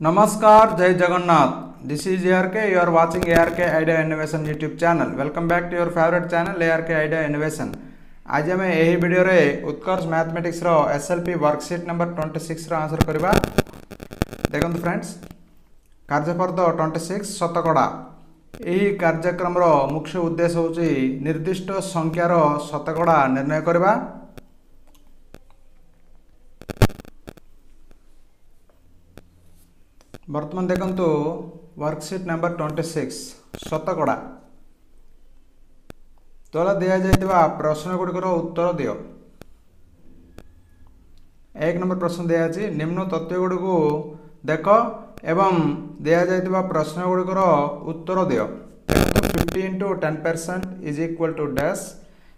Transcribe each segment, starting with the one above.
Namaskar, Jai Jagannath. This is ARK. You are watching ARK Idea Innovation YouTube channel. Welcome back to your favorite channel ARK Idea Innovation. आज आम यही video Utkarsh mathematics S L P worksheet number twenty six answer करवा देखो friends କାର୍ଯ୍ୟପଦ twenty six ଶତକଡ଼ା ଏହି କାର୍ଯ୍ୟକ୍ରମର ମୁଖ୍ୟ ଉଦ୍ଦେଶ୍ୟ ହେଉଛି ନିର୍ଦ୍ଦିଷ୍ଟ ସଂଖ୍ୟାର ଶତକଡ଼ା ନିର୍ଣ୍ଣୟ କରିବା ବର୍ତ୍ତମାନ ଦେଖନ୍ତୁ ୱାର୍କସିଟ୍ ନମ୍ବର ଟ୍ୱେଣ୍ଟି ସିକ୍ସ ଶତକଡ଼ା। ତଳେ ଦିଆଯାଇଥିବା ପ୍ରଶ୍ନ ଗୁଡ଼ିକର ଉତ୍ତର ଦିଅ। ଏକ ନମ୍ବର ପ୍ରଶ୍ନ ଦିଆଯାଇଛି ନିମ୍ନ ତଥ୍ୟ ଗୁଡ଼ିକୁ ଦେଖ ଏବଂ ଦିଆଯାଇଥିବା ପ୍ରଶ୍ନ ଗୁଡ଼ିକର ଉତ୍ତର ଦିଅ। Fifty into ten percent is equal to dash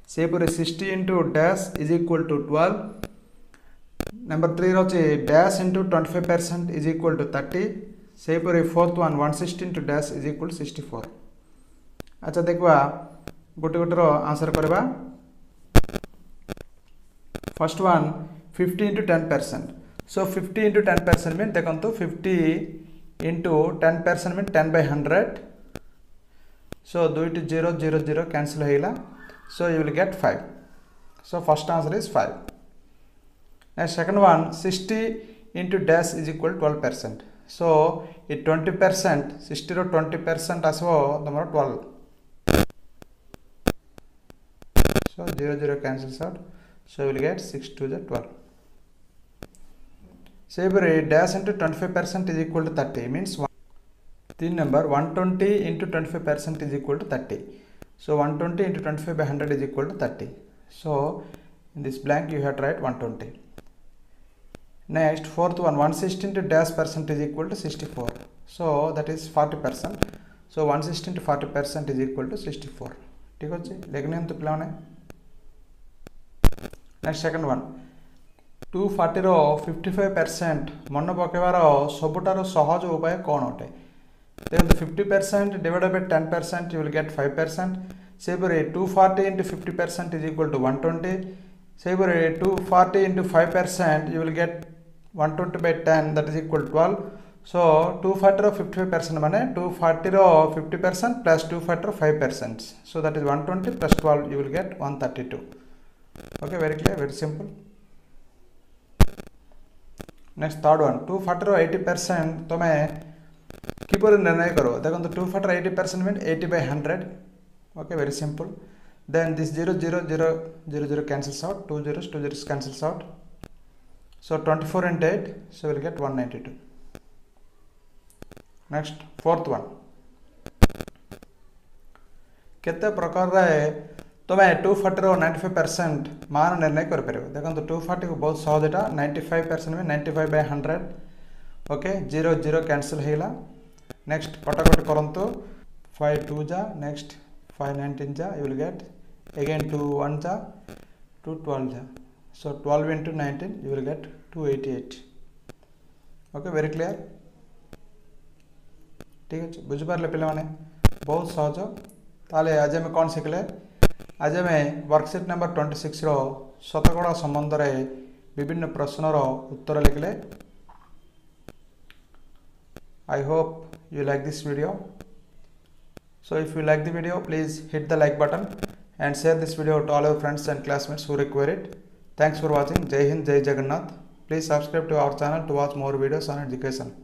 ସେହିପରି sixty into dash is equal to twelve number three ରହୁଛି dash into twenty five percent is equal to thirty सेहीपरि fourth one one sixty into dash is equal sixty four अच्छा देखा गोटे गोटे answer करवा। First one fifty into ten percent so fifty into ten percent mean देखो fifty into ten percent mean ten by hundred so दुईट zero zero zero cancel होगा so you will get five so first answer is five next, second one 60 into dash is equal 12 percent. So ये 20 percent 60 रो 20 percent आसो तमर 12 so 0 0 cancels out so we will get 6 to the 12 सेपरी dash into 25 percent is equal to 30 means one तीन number 120 into 25 percent is equal to 30 so 120 into 25 by 100 is equal to 30 so in this blank you have to write 120 next, fourth one 160 into dash percent is equal to 64 so, that is 40 percent. So 160 into 40 percent is equal to 64 ठीक अच्छे लेकिन तो पिलाने next second one two forty fifty five percent मन पकेबार सबुठार सहज उपाय कौन अटे देखो fifty percent divide by ten percent you will get five percent two forty into fifty percent is equal to one twenty सेपरि two forty into five percent you will get 120 by 10 that is equal to 12 so 240 रो 55 percent माने 240 रो 50 percent plus 240 row 5 percent so that is 120 plus 12 you will get 132 okay very clear very simple next third one 240 row 80 percent तमे किपर निर्णय करो देखो 240 रो 80 percent mean 80 by 100 okay very simple then this 0 0 0 0 0 cancels out 2 zeros 2 zeros cancels out So 24 into 8, so we'll get 192. Next, fourth one. କେତେ ପ୍ରକାରରେ ତୁମେ two ଫର୍ଟିର ninety five percent ମାନ ନିର୍ଣ୍ଣୟ କରିପାରିବ ଦେଖନ୍ତୁ ଟୁ ଫର୍ଟିକୁ ବହୁତ ସହଜ ଏଇଟା ninety five percent B ninety five by hundred okay zero zero cancel ହେଇଗଲା ନେକ୍ସଟ କଟାକଟି କରନ୍ତୁ ଫାଇଭ୍ ଟୁ ଯା ନେକ୍ସଟ ଫାଇଭ୍ ନାଇଣ୍ଟିନ୍ ଯା you will get again two one ଯା ଟୁ ଟୁଏଲ୍ଭ ଯା so 12 into 19 you will get 288 okay very clear ঠিক আছে বুঝিপারে পিলামানে বহুত সহজ তাহলে আজ আমি কোণ শিখলে আজ আমি ওয়ার্কশিট নম্বর টোয়েন্টি সিক্সর শতকড়া সম্বন্ধে বিভিন্ন প্রশ্নর উত্তর লিখলে I hope you like this video. So if you like the video, please hit the like button and share this video to all your friends and classmates who require it. Thanks for watching. Jai Hind, Jai Jagannath. Please subscribe to our channel to watch more videos on education.